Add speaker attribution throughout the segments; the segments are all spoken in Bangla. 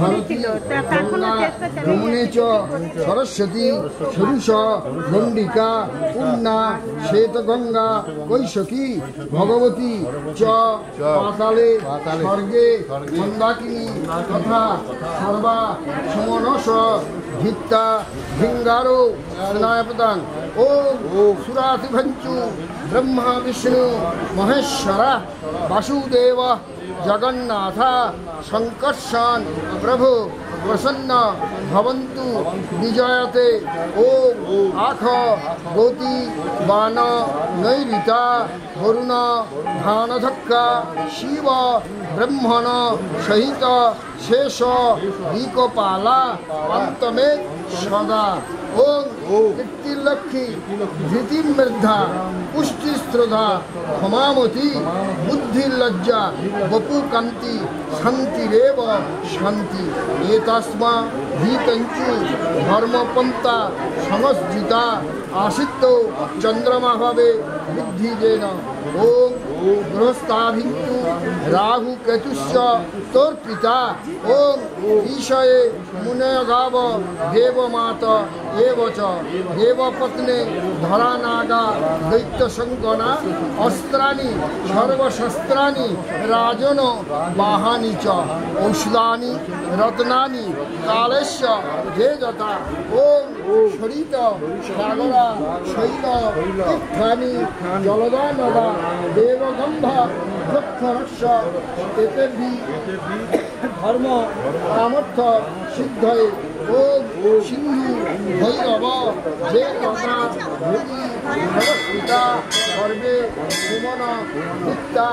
Speaker 1: ভারতী গঙ্গা যমুনে চ, সরস্বতী, সরুষ, গণ্ডিকা পূর্ণা শ্বেতগঙ্গা, কৈশকী, ভগবতী চ, পাতালে, স্বর্গে, মন্দাকিনী, তথা সর্বা সমনস ভিত্তা ভিঙ্গারো স্নায়পদাং ও সুরাতিভঞ্চু ব্রহ্মা বিষ্ণু মহেশ্বর বাসুদেব जगन्नाथ शंकर्षान प्रभु प्रसन्न, भवन्तु विजयते। ओम आख गोति बान नैरिता वरुण धानधक्का शिव, ब्रह्मण, सहित शेष दीकपाला अंत में সদা ওং কীর্তিলক্ষ্মী ধৃতিমৃদ্ধা পুষ্টিস্ত্রধা ক্ষমামতি বুদ্ধির্লজ্জা বপুকান্তি শান্তিরেব শান্তি এতস্মা ভীতঞ্চু ধর্মপন্থা সংস্কৃতা आसित्तो चंद्रमा भावे बुद्धि जेन ओम गृहस्थाभिन्तु राहु केतुश्च तोर्पिता ओम ईशये मुनय गाव देवमात एव च देवपत्ने धरानागा दैत्यशङ्कना अस्त्राणि सर्वशस्त्राणि राजन वाहानि च औषधानि रत्नानि कालस्य जे जता ओम শরিত সাগরা শৈল তীর্থানি জলদা নদা এতেভি ধর্ম সামর্থ্য সিদ্ধয়ে ও সিন্ধু ভৈরব যে তথা ভূমি ভগস্মিতা সর্বে সুমন বিদ্যা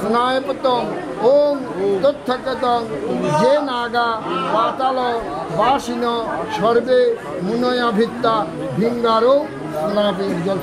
Speaker 1: স্নায়পতং তথ্যকতং যে নাগা পাতাল বাসিন সর্বে মুনয়া ভিত্তা ভিঙ্গারো স্নাপি জল